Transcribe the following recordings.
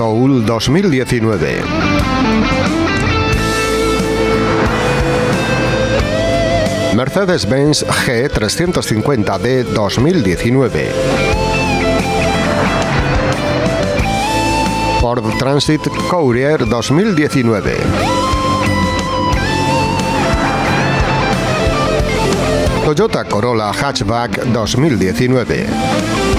Soul 2019. Mercedes-Benz G350D 2019. Ford Transit Courier 2019. Toyota Corolla Hatchback 2019.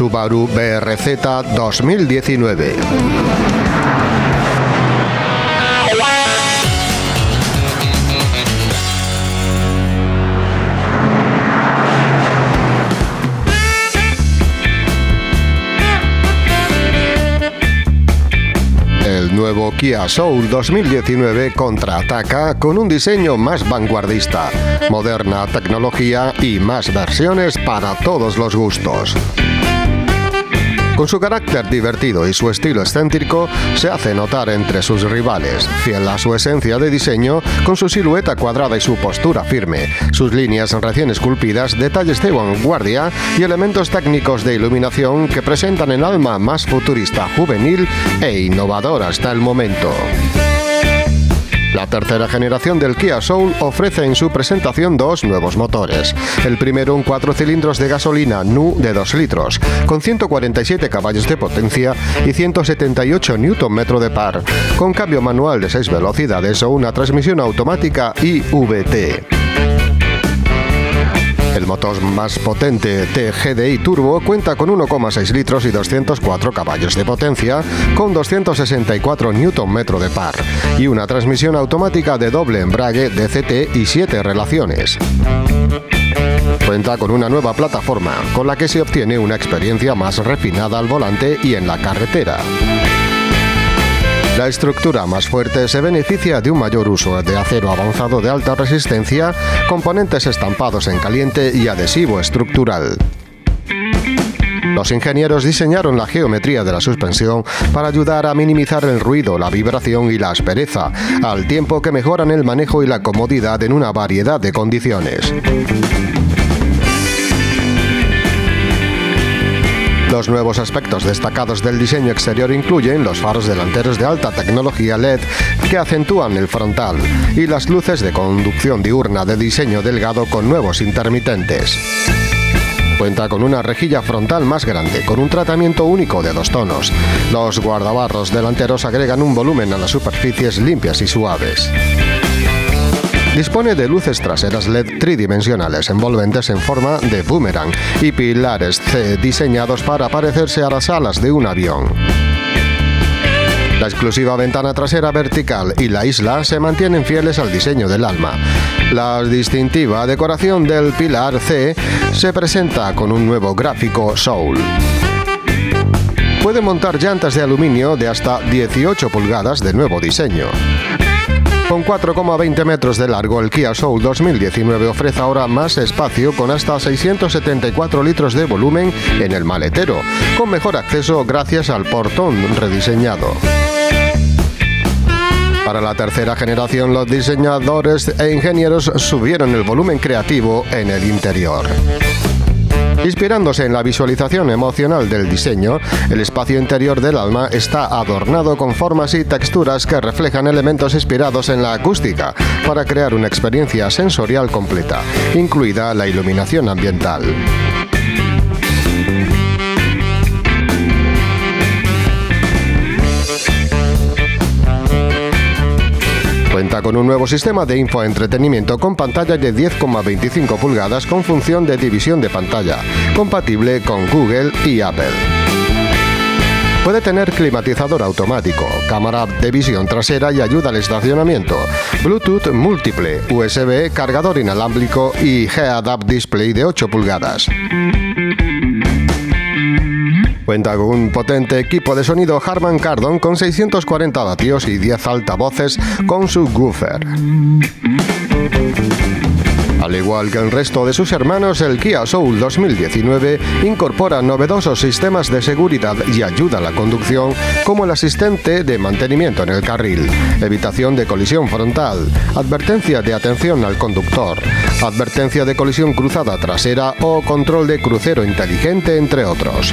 Subaru BRZ 2019. nuevo Kia Soul 2019 contraataca con un diseño más vanguardista, moderna tecnología y más versiones para todos los gustos. Con su carácter divertido y su estilo excéntrico, se hace notar entre sus rivales, fiel a su esencia de diseño, con su silueta cuadrada y su postura firme, sus líneas recién esculpidas, detalles de vanguardia y elementos técnicos de iluminación que presentan el alma más futurista, juvenil e innovador hasta el momento. La tercera generación del Kia Soul ofrece en su presentación dos nuevos motores. El primero un cuatro cilindros de gasolina NU de 2 litros, con 147 caballos de potencia y 178 Nm de par, con cambio manual de 6 velocidades o una transmisión automática IVT. El motor más potente TGDI Turbo cuenta con 1,6 litros y 204 caballos de potencia, con 264 Nm de par, y una transmisión automática de doble embrague DCT y 7 relaciones. Cuenta con una nueva plataforma, con la que se obtiene una experiencia más refinada al volante y en la carretera. La estructura más fuerte se beneficia de un mayor uso de acero avanzado de alta resistencia, componentes estampados en caliente y adhesivo estructural. Los ingenieros diseñaron la geometría de la suspensión para ayudar a minimizar el ruido, la vibración y la aspereza, al tiempo que mejoran el manejo y la comodidad en una variedad de condiciones. Los nuevos aspectos destacados del diseño exterior incluyen los faros delanteros de alta tecnología LED que acentúan el frontal y las luces de conducción diurna de diseño delgado con nuevos intermitentes. Cuenta con una rejilla frontal más grande, con un tratamiento único de dos tonos. Los guardabarros delanteros agregan un volumen a las superficies limpias y suaves. Dispone de luces traseras LED tridimensionales envolventes en forma de boomerang y pilares C diseñados para parecerse a las alas de un avión. La exclusiva ventana trasera vertical y la isla se mantienen fieles al diseño del alma. La distintiva decoración del pilar C se presenta con un nuevo gráfico Soul. Puede montar llantas de aluminio de hasta 18 pulgadas de nuevo diseño. Con 4,20 metros de largo, el Kia Soul 2019 ofrece ahora más espacio con hasta 674 litros de volumen en el maletero, con mejor acceso gracias al portón rediseñado. Para la tercera generación, los diseñadores e ingenieros subieron el volumen creativo en el interior. Inspirándose en la visualización emocional del diseño, el espacio interior del alma está adornado con formas y texturas que reflejan elementos inspirados en la acústica para crear una experiencia sensorial completa, incluida la iluminación ambiental. Cuenta con un nuevo sistema de infoentretenimiento con pantalla de 10,25 pulgadas con función de división de pantalla, compatible con Google y Apple. Puede tener climatizador automático, cámara de visión trasera y ayuda al estacionamiento, Bluetooth múltiple, USB, cargador inalámbrico y Head-Up Display de 8 pulgadas. Cuenta con un potente equipo de sonido Harman Kardon con 640 vatios y 10 altavoces con subwoofer Al igual que el resto de sus hermanos, el Kia Soul 2019 incorpora novedosos sistemas de seguridad y ayuda a la conducción, como el asistente de mantenimiento en el carril, evitación de colisión frontal, advertencia de atención al conductor, advertencia de colisión cruzada trasera o control de crucero inteligente, entre otros.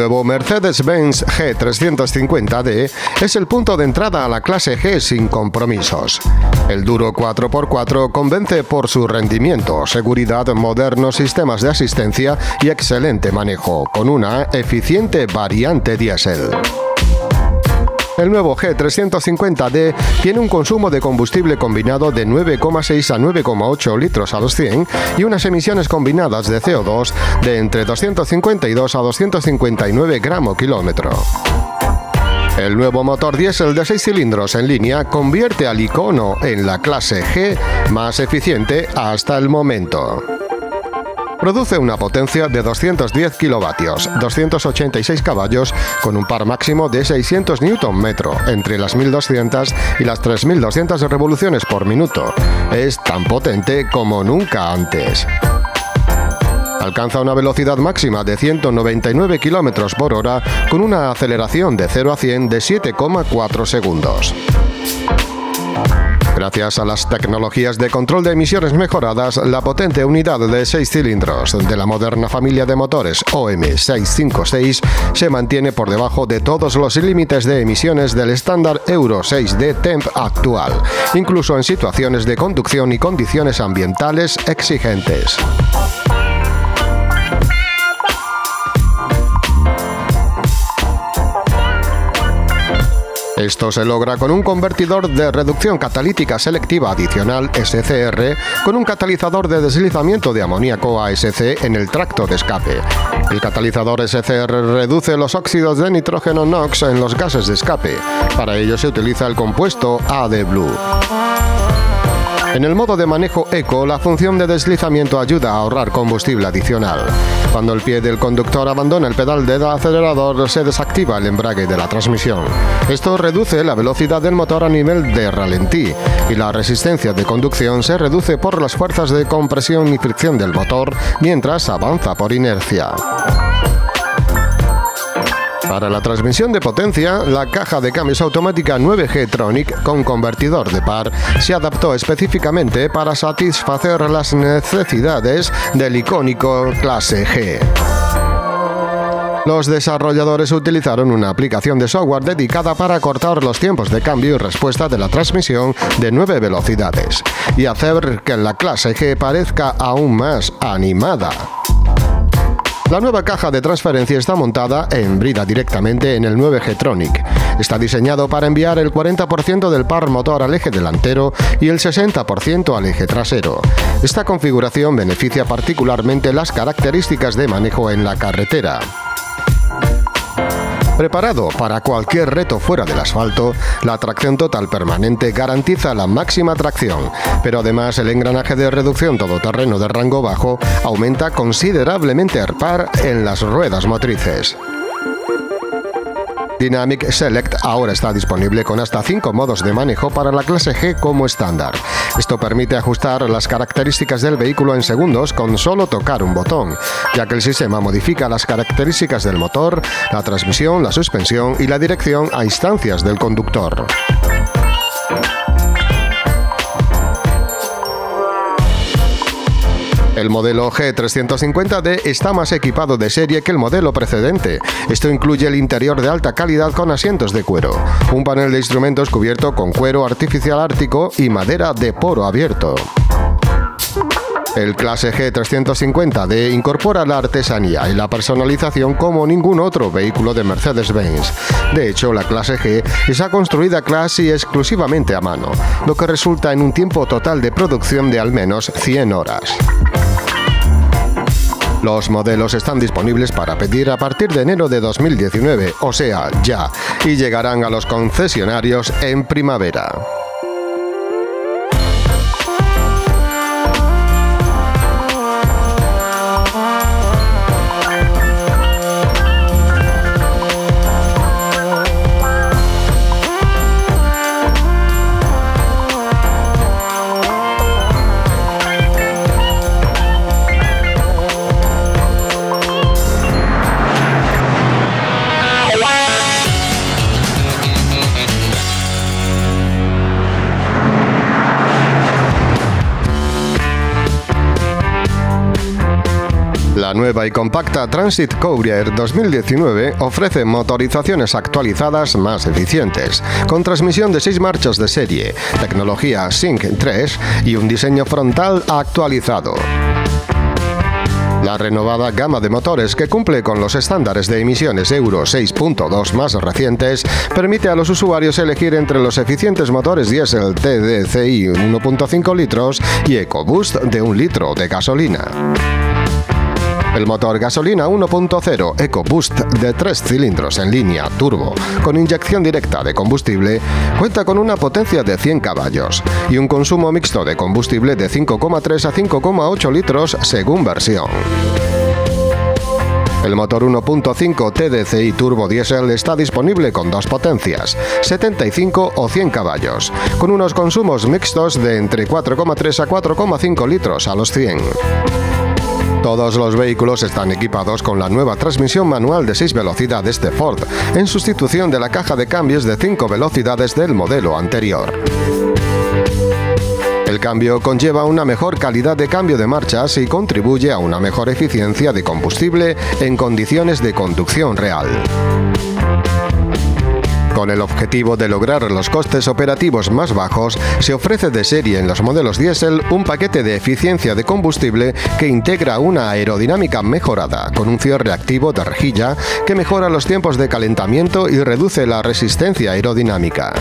Nuevo Mercedes-Benz G350D es el punto de entrada a la clase G sin compromisos. El duro 4x4 convence por su rendimiento, seguridad, modernos sistemas de asistencia y excelente manejo, con una eficiente variante diésel. El nuevo G350D tiene un consumo de combustible combinado de 9,6 a 9,8 litros a los 100 y unas emisiones combinadas de CO2 de entre 252 a 259 gramo kilómetro. El nuevo motor diésel de 6 cilindros en línea convierte al icono en la clase G más eficiente hasta el momento. Produce una potencia de 210 kilovatios, 286 caballos, con un par máximo de 600 Nm entre las 1200 y las 3200 revoluciones por minuto. Es tan potente como nunca antes. Alcanza una velocidad máxima de 199 km por hora con una aceleración de 0 a 100 de 7,4 segundos. Gracias a las tecnologías de control de emisiones mejoradas, la potente unidad de 6 cilindros de la moderna familia de motores OM656 se mantiene por debajo de todos los límites de emisiones del estándar Euro 6 de TEMP actual, incluso en situaciones de conducción y condiciones ambientales exigentes. Esto se logra con un convertidor de reducción catalítica selectiva adicional SCR con un catalizador de deslizamiento de amoníaco ASC en el tracto de escape. El catalizador SCR reduce los óxidos de nitrógeno NOx en los gases de escape. Para ello se utiliza el compuesto AdBlue. En el modo de manejo eco, la función de deslizamiento ayuda a ahorrar combustible adicional. Cuando el pie del conductor abandona el pedal del acelerador, se desactiva el embrague de la transmisión. Esto reduce la velocidad del motor a nivel de ralentí y la resistencia de conducción se reduce por las fuerzas de compresión y fricción del motor mientras avanza por inercia. Para la transmisión de potencia, la caja de cambios automática 9G Tronic con convertidor de par se adaptó específicamente para satisfacer las necesidades del icónico clase G. Los desarrolladores utilizaron una aplicación de software dedicada para cortar los tiempos de cambio y respuesta de la transmisión de nueve velocidades y hacer que la clase G parezca aún más animada. La nueva caja de transferencia está montada en brida directamente en el 9G Tronic. Está diseñado para enviar el 40% del par motor al eje delantero y el 60% al eje trasero. Esta configuración beneficia particularmente las características de manejo en la carretera. Preparado para cualquier reto fuera del asfalto, la tracción total permanente garantiza la máxima tracción, pero además el engranaje de reducción todoterreno de rango bajo aumenta considerablemente el par en las ruedas motrices. Dynamic Select ahora está disponible con hasta 5 modos de manejo para la clase G como estándar. Esto permite ajustar las características del vehículo en segundos con solo tocar un botón, ya que el sistema modifica las características del motor, la transmisión, la suspensión y la dirección a instancias del conductor. El modelo G350D está más equipado de serie que el modelo precedente. Esto incluye el interior de alta calidad con asientos de cuero, un panel de instrumentos cubierto con cuero artificial ártico y madera de poro abierto. El clase G350D incorpora la artesanía y la personalización como ningún otro vehículo de Mercedes-Benz. De hecho, la clase G está construida casi exclusivamente a mano, lo que resulta en un tiempo total de producción de al menos 100 horas. Los modelos están disponibles para pedir a partir de enero de 2019, o sea, ya, y llegarán a los concesionarios en primavera. La nueva y compacta Transit Courier 2019 ofrece motorizaciones actualizadas más eficientes, con transmisión de 6 marchas de serie, tecnología Sync 3 y un diseño frontal actualizado. La renovada gama de motores que cumple con los estándares de emisiones Euro 6.2 más recientes permite a los usuarios elegir entre los eficientes motores diésel TDCI 1.5 litros y EcoBoost de 1 litro de gasolina. El motor gasolina 1.0 EcoBoost de 3 cilindros en línea turbo con inyección directa de combustible cuenta con una potencia de 100 caballos y un consumo mixto de combustible de 5,3 a 5,8 litros según versión. El motor 1.5 TDCi Turbo Diesel está disponible con dos potencias, 75 o 100 caballos, con unos consumos mixtos de entre 4,3 a 4,5 litros a los 100. Todos los vehículos están equipados con la nueva transmisión manual de 6 velocidades de Ford, en sustitución de la caja de cambios de 5 velocidades del modelo anterior. El cambio conlleva una mejor calidad de cambio de marchas y contribuye a una mejor eficiencia de combustible en condiciones de conducción real. Con el objetivo de lograr los costes operativos más bajos, se ofrece de serie en los modelos diésel un paquete de eficiencia de combustible que integra una aerodinámica mejorada con un cierre activo de rejilla que mejora los tiempos de calentamiento y reduce la resistencia aerodinámica.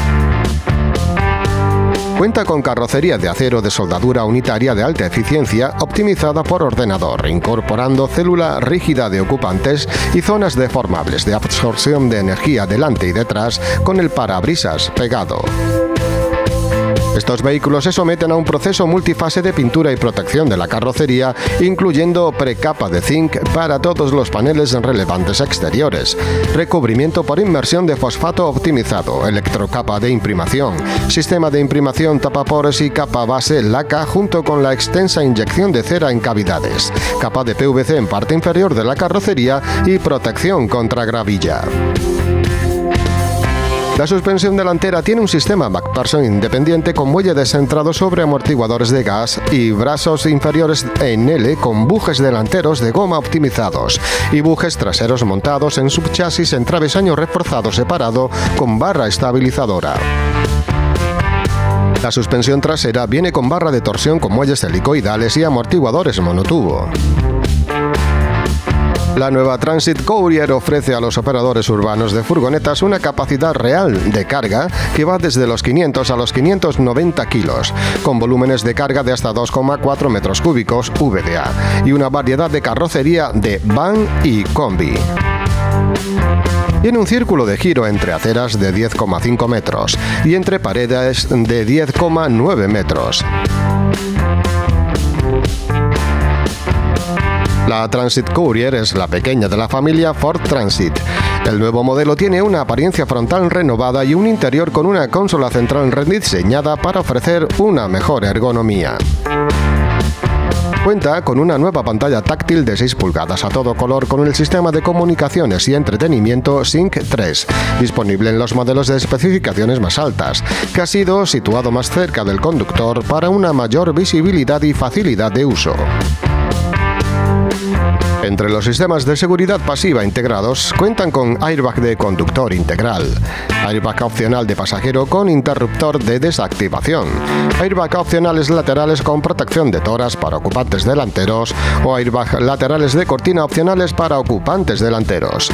Cuenta con carrocería de acero de soldadura unitaria de alta eficiencia optimizada por ordenador, incorporando célula rígida de ocupantes y zonas deformables de absorción de energía delante y detrás con el parabrisas pegado. Estos vehículos se someten a un proceso multifase de pintura y protección de la carrocería, incluyendo precapa de zinc para todos los paneles relevantes exteriores, recubrimiento por inmersión de fosfato optimizado, electrocapa de imprimación, sistema de imprimación tapapores y capa base laca junto con la extensa inyección de cera en cavidades, capa de PVC en parte inferior de la carrocería y protección contra gravilla. La suspensión delantera tiene un sistema MacPherson independiente con muelle descentrado sobre amortiguadores de gas y brazos inferiores en L con bujes delanteros de goma optimizados y bujes traseros montados en subchasis en travesaño reforzado separado con barra estabilizadora. La suspensión trasera viene con barra de torsión con muelles helicoidales y amortiguadores monotubo. La nueva Transit Courier ofrece a los operadores urbanos de furgonetas una capacidad real de carga que va desde los 500 a los 590 kilos, con volúmenes de carga de hasta 2,4 metros cúbicos VDA y una variedad de carrocería de van y combi. Tiene un círculo de giro entre aceras de 10,5 metros y entre paredes de 10,9 metros. La Transit Courier es la pequeña de la familia Ford Transit. El nuevo modelo tiene una apariencia frontal renovada y un interior con una consola central rediseñada para ofrecer una mejor ergonomía. Cuenta con una nueva pantalla táctil de 6 pulgadas a todo color con el sistema de comunicaciones y entretenimiento Sync 3, disponible en los modelos de especificaciones más altas, que ha sido situado más cerca del conductor para una mayor visibilidad y facilidad de uso. Entre los sistemas de seguridad pasiva integrados cuentan con airbag de conductor integral, airbag opcional de pasajero con interruptor de desactivación, airbag opcionales laterales con protección de toras para ocupantes delanteros o airbag laterales de cortina opcionales para ocupantes delanteros.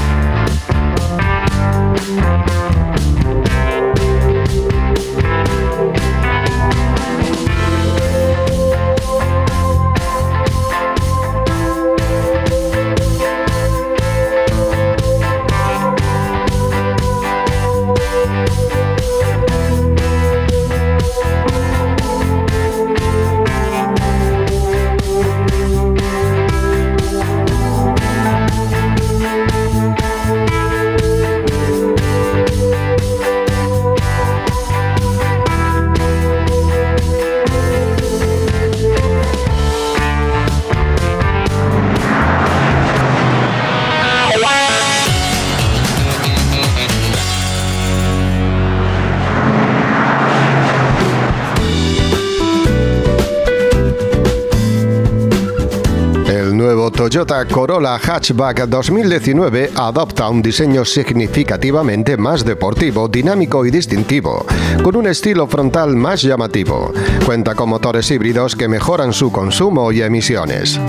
Toyota Corolla Hatchback 2019 adopta un diseño significativamente más deportivo, dinámico y distintivo, con un estilo frontal más llamativo. Cuenta con motores híbridos que mejoran su consumo y emisiones.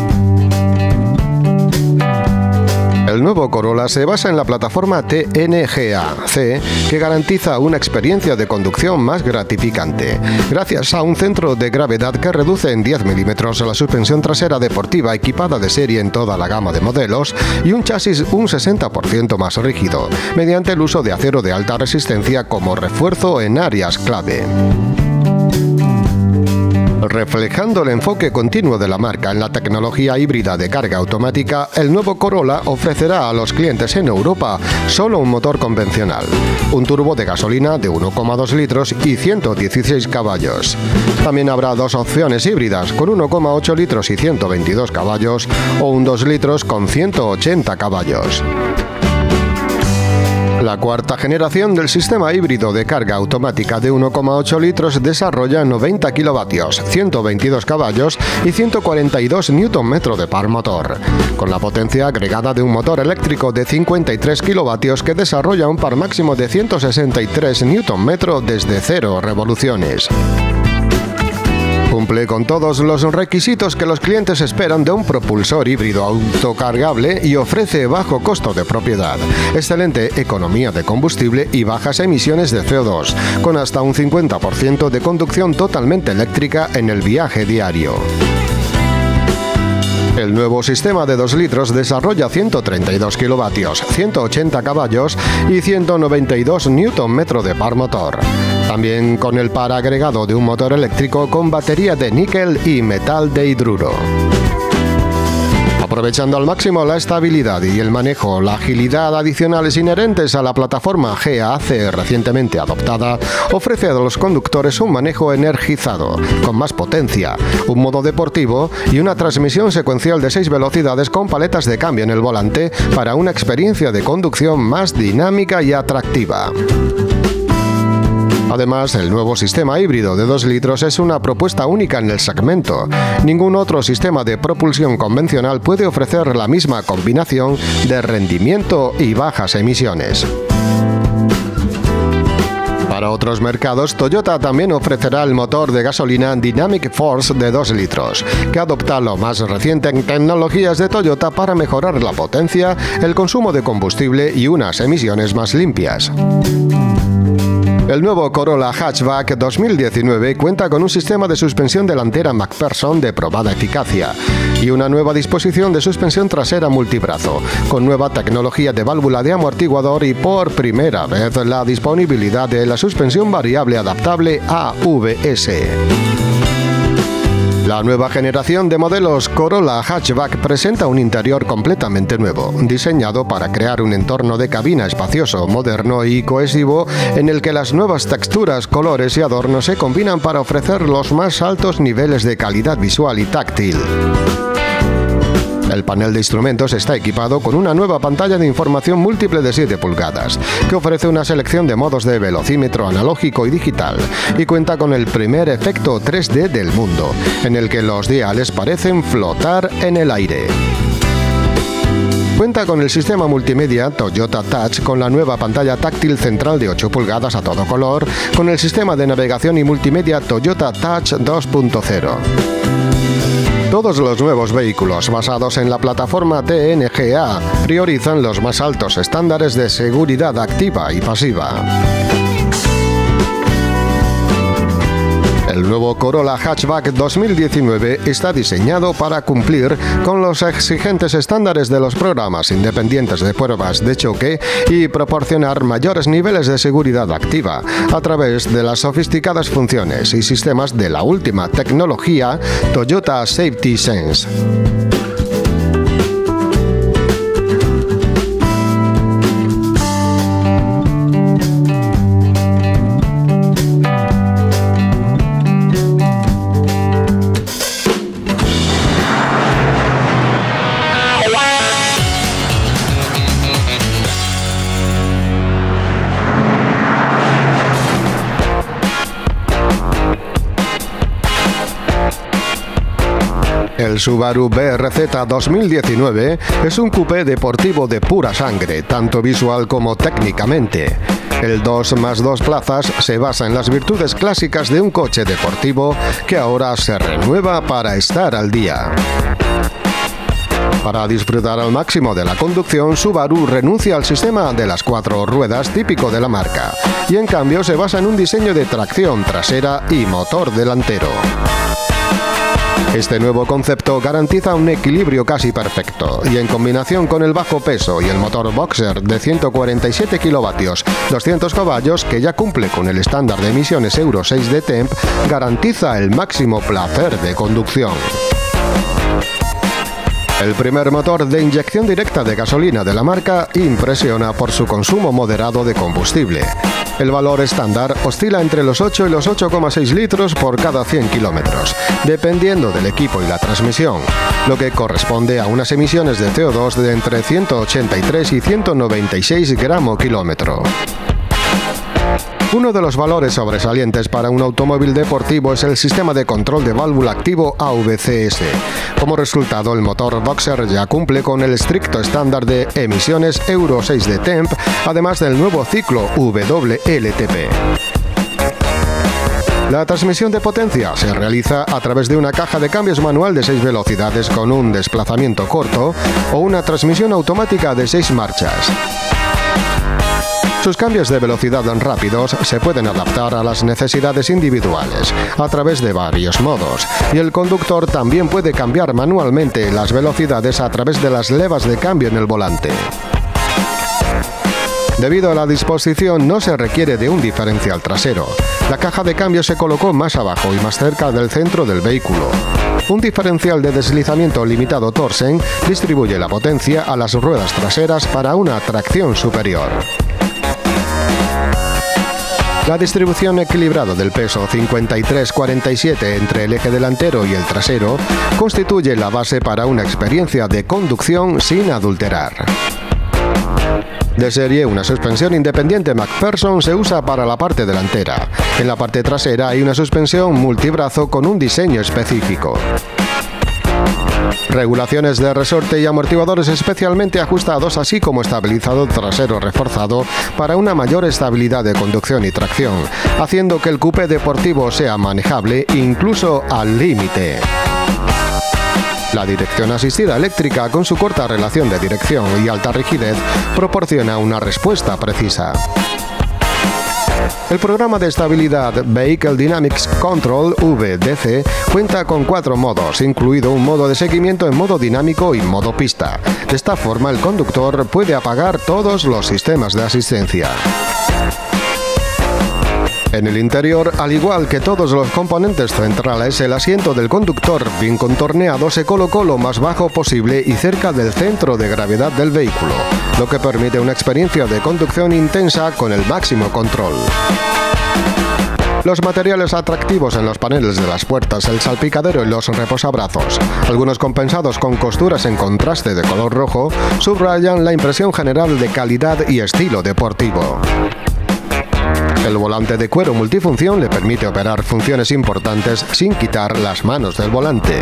Nuevo Corolla se basa en la plataforma TNGA-C que garantiza una experiencia de conducción más gratificante, gracias a un centro de gravedad que reduce en 10 milímetros la suspensión trasera deportiva equipada de serie en toda la gama de modelos y un chasis un 60% más rígido, mediante el uso de acero de alta resistencia como refuerzo en áreas clave. Reflejando el enfoque continuo de la marca en la tecnología híbrida de carga automática, el nuevo Corolla ofrecerá a los clientes en Europa solo un motor convencional, un turbo de gasolina de 1,2 litros y 116 caballos. También habrá dos opciones híbridas con 1,8 litros y 122 caballos o un 2 litros con 180 caballos. La cuarta generación del sistema híbrido de carga automática de 1,8 litros desarrolla 90 kilovatios, 122 caballos y 142 Nm de par motor, con la potencia agregada de un motor eléctrico de 53 kilovatios que desarrolla un par máximo de 163 Nm desde cero revoluciones. Cumple con todos los requisitos que los clientes esperan de un propulsor híbrido autocargable y ofrece bajo costo de propiedad, excelente economía de combustible y bajas emisiones de CO2, con hasta un 50% de conducción totalmente eléctrica en el viaje diario. El nuevo sistema de 2 litros desarrolla 132 kilovatios, 180 caballos y 192 Nm de par motor también con el par agregado de un motor eléctrico con batería de níquel y metal de hidruro. Aprovechando al máximo la estabilidad y el manejo, la agilidad adicionales inherentes a la plataforma GAC recientemente adoptada, ofrece a los conductores un manejo energizado, con más potencia, un modo deportivo y una transmisión secuencial de 6 velocidades con paletas de cambio en el volante para una experiencia de conducción más dinámica y atractiva. Además, el nuevo sistema híbrido de 2 litros es una propuesta única en el segmento. Ningún otro sistema de propulsión convencional puede ofrecer la misma combinación de rendimiento y bajas emisiones. Para otros mercados, Toyota también ofrecerá el motor de gasolina Dynamic Force de 2 litros, que adopta lo más reciente en tecnologías de Toyota para mejorar la potencia, el consumo de combustible y unas emisiones más limpias. El nuevo Corolla Hatchback 2019 cuenta con un sistema de suspensión delantera McPherson de probada eficacia y una nueva disposición de suspensión trasera multibrazo, con nueva tecnología de válvula de amortiguador y por primera vez la disponibilidad de la suspensión variable adaptable AVS. La nueva generación de modelos Corolla Hatchback presenta un interior completamente nuevo, diseñado para crear un entorno de cabina espacioso, moderno y cohesivo en el que las nuevas texturas, colores y adornos se combinan para ofrecer los más altos niveles de calidad visual y táctil. El panel de instrumentos está equipado con una nueva pantalla de información múltiple de 7 pulgadas, que ofrece una selección de modos de velocímetro analógico y digital, y cuenta con el primer efecto 3D del mundo, en el que los diales parecen flotar en el aire. Cuenta con el sistema multimedia Toyota Touch con la nueva pantalla táctil central de 8 pulgadas a todo color, con el sistema de navegación y multimedia Toyota Touch 2.0. Todos los nuevos vehículos basados en la plataforma TNGA priorizan los más altos estándares de seguridad activa y pasiva. El nuevo Corolla Hatchback 2019 está diseñado para cumplir con los exigentes estándares de los programas independientes de pruebas de choque y proporcionar mayores niveles de seguridad activa a través de las sofisticadas funciones y sistemas de la última tecnología Toyota Safety Sense. El Subaru BRZ 2019 es un coupé deportivo de pura sangre, tanto visual como técnicamente. El 2 más 2 plazas se basa en las virtudes clásicas de un coche deportivo que ahora se renueva para estar al día. Para disfrutar al máximo de la conducción, Subaru renuncia al sistema de las cuatro ruedas típico de la marca y en cambio se basa en un diseño de tracción trasera y motor delantero. Este nuevo concepto garantiza un equilibrio casi perfecto y en combinación con el bajo peso y el motor Boxer de 147 kilovatios, 200 caballos que ya cumple con el estándar de emisiones Euro 6 de TEMP, garantiza el máximo placer de conducción. El primer motor de inyección directa de gasolina de la marca impresiona por su consumo moderado de combustible. El valor estándar oscila entre los 8 y los 8,6 litros por cada 100 kilómetros, dependiendo del equipo y la transmisión, lo que corresponde a unas emisiones de CO2 de entre 183 y 196 gramo kilómetro. Uno de los valores sobresalientes para un automóvil deportivo es el sistema de control de válvula activo AVCS. Como resultado, el motor Boxer ya cumple con el estricto estándar de emisiones Euro 6 de TEMP, además del nuevo ciclo WLTP. La transmisión de potencia se realiza a través de una caja de cambios manual de 6 velocidades con un desplazamiento corto o una transmisión automática de 6 marchas. Sus cambios de velocidad rápidos se pueden adaptar a las necesidades individuales a través de varios modos y el conductor también puede cambiar manualmente las velocidades a través de las levas de cambio en el volante. Debido a la disposición no se requiere de un diferencial trasero. La caja de cambio se colocó más abajo y más cerca del centro del vehículo. Un diferencial de deslizamiento limitado Torsen distribuye la potencia a las ruedas traseras para una tracción superior. La distribución equilibrada del peso 53-47 entre el eje delantero y el trasero constituye la base para una experiencia de conducción sin adulterar. De serie, una suspensión independiente McPherson se usa para la parte delantera. En la parte trasera hay una suspensión multibrazo con un diseño específico. Regulaciones de resorte y amortiguadores especialmente ajustados, así como estabilizador trasero reforzado para una mayor estabilidad de conducción y tracción, haciendo que el coupé deportivo sea manejable incluso al límite. La dirección asistida eléctrica, con su corta relación de dirección y alta rigidez, proporciona una respuesta precisa. El programa de estabilidad Vehicle Dynamics Control VDC cuenta con cuatro modos, incluido un modo de seguimiento en modo dinámico y modo pista. De esta forma el conductor puede apagar todos los sistemas de asistencia. En el interior, al igual que todos los componentes centrales, el asiento del conductor bien contorneado se colocó lo más bajo posible y cerca del centro de gravedad del vehículo, lo que permite una experiencia de conducción intensa con el máximo control. Los materiales atractivos en los paneles de las puertas, el salpicadero y los reposabrazos, algunos compensados con costuras en contraste de color rojo, subrayan la impresión general de calidad y estilo deportivo. El volante de cuero multifunción le permite operar funciones importantes sin quitar las manos del volante.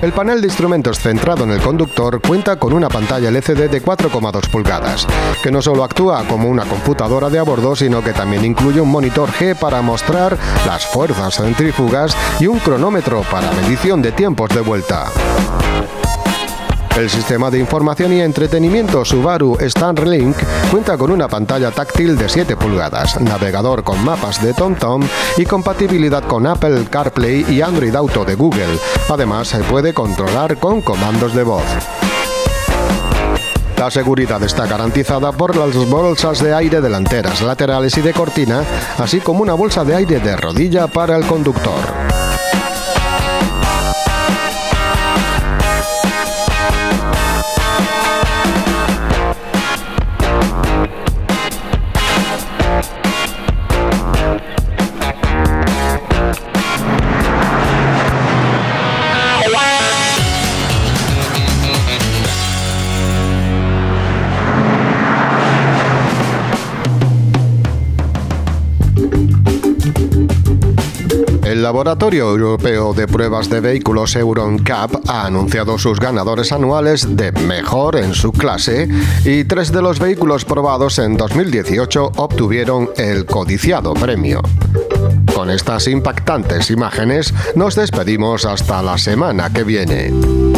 El panel de instrumentos centrado en el conductor cuenta con una pantalla LCD de 4,2 pulgadas, que no solo actúa como una computadora de a bordo, sino que también incluye un monitor G para mostrar las fuerzas centrífugas y un cronómetro para medición de tiempos de vuelta. El sistema de información y entretenimiento Subaru Starlink cuenta con una pantalla táctil de 7 pulgadas, navegador con mapas de TomTom y compatibilidad con Apple CarPlay y Android Auto de Google. Además, se puede controlar con comandos de voz. La seguridad está garantizada por las bolsas de aire delanteras, laterales y de cortina, así como una bolsa de aire de rodilla para el conductor. Laboratorio Europeo de Pruebas de Vehículos EuronCap ha anunciado sus ganadores anuales de mejor en su clase y tres de los vehículos probados en 2018 obtuvieron el codiciado premio. Con estas impactantes imágenes nos despedimos hasta la semana que viene.